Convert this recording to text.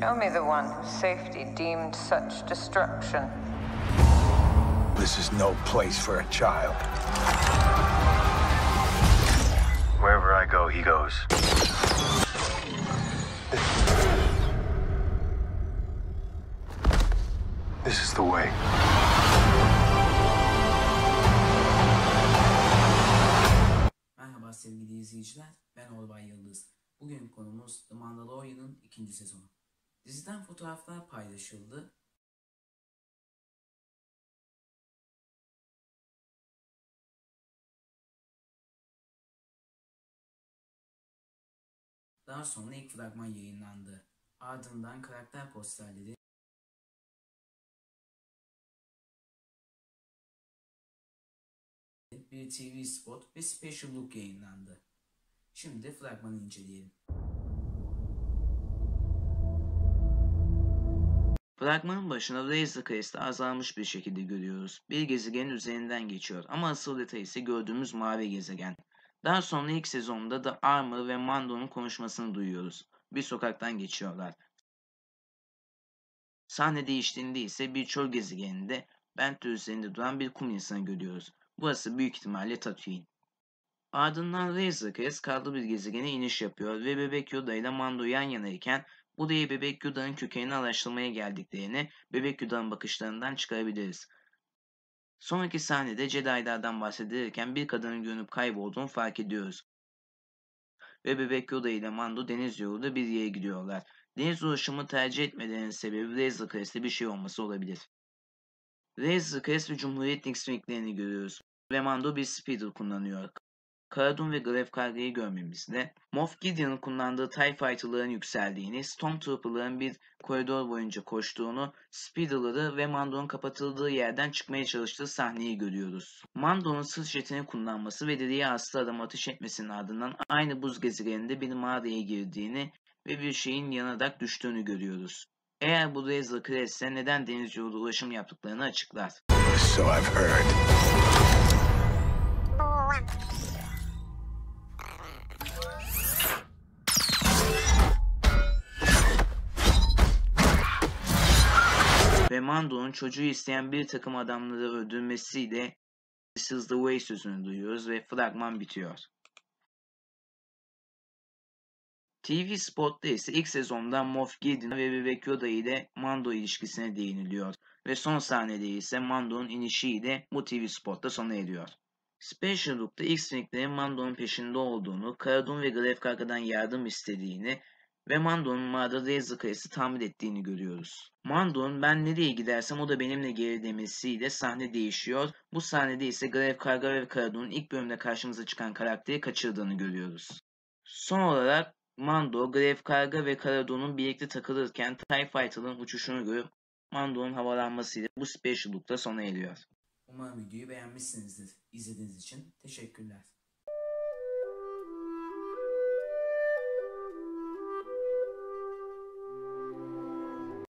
Show me the one whose safety deemed such destruction. This is no place for a child. Wherever I go, he goes. This is the way. Merhaba sevgili izleyiciler, ben Orbay Yıldız. Bugün konumuz The Mandalorian'ın ikinci sezonu. Diziden fotoğraflar paylaşıldı. Daha sonra ilk fragman yayınlandı. Ardından karakter posterleri bir TV spot ve special look yayınlandı. Şimdi fragmanı inceleyelim. Fragmanın başına Razor Crest'i azalmış bir şekilde görüyoruz. Bir gezegenin üzerinden geçiyor ama asıl detay ise gördüğümüz mavi gezegen. Daha sonra ilk sezonda da Armor ve Mando'nun konuşmasını duyuyoruz. Bir sokaktan geçiyorlar. Sahne değiştiğinde ise bir çöl gezegeninde Bentler üzerinde duran bir kum insanı görüyoruz. Burası büyük ihtimalle Tatooine. Ardından Razor Crest karlı bir gezegene iniş yapıyor ve Bebek Yoda ile Mando yan yanayken buraya Bebek Yoda'nın kökenini araştırmaya geldiklerini Bebek Yoda'nın bakışlarından çıkarabiliriz. Sonraki sahnede Jedi'lardan bahsedilirken bir kadının görünüp kaybolduğunu fark ediyoruz. Ve Bebek Yoda ile Mando deniz yolunda bir yere gidiyorlar. Deniz ulaşımı tercih etmelerinin sebebi Razor Crest'te bir şey olması olabilir. Razor Crest ve Cumhuriyet X-Wing'lerini görüyoruz. Ve Mando bir speeder kullanıyor. Karadun ve Grev Karga'yı görmemizde, Moff Gideon'ın kullandığı TIE Fighter'ların yükseldiğini, Stormtrooper'ların bir koridor boyunca koştuğunu, Speeder'ları ve Mando'nun kapatıldığı yerden çıkmaya çalıştığı sahneyi görüyoruz. Mando'nun sırt jetini kullanması ve deriye aslı adam ateş etmesinin ardından aynı buz gezegeninde bir mağaraya girdiğini ve bir şeyin yanarak düştüğünü görüyoruz. Eğer bu Razor Crest ise neden deniz yolu ulaşım yaptıklarını açıklar. So I've heard. Ve Mando'nun çocuğu isteyen bir takım adamları öldürmesiyle This is the way sözünü duyuyoruz ve fragman bitiyor. TV Spot'ta ise ilk sezonda Moff Gideon ve Bebek Yoda ile Mando ilişkisine değiniliyor ve son sahnede ise Mando'nun inişiyle bu TV Spot'ta sona eriyor. Special Look'ta X-Wing'lerin Mando'nun peşinde olduğunu, Karadun ve Grev Karga'dan yardım istediğini ve Mando'nun mağarada Razor Crest'i tamir ettiğini görüyoruz. Mando'nun ben nereye gidersem o da benimle gelir demesiyle sahne değişiyor. Bu sahnede ise Grev Karga ve Karadun'un ilk bölümde karşımıza çıkan karakteri kaçırdığını görüyoruz. Son olarak Mando, Grev Karga ve Karadun'un birlikte takılırken TIE Fighter'ın uçuşunu görüp Mando'nun havalanmasıyla bu special look'ta sona eriyor. Umarım videoyu beğenmişsinizdir. İzlediğiniz için teşekkürler.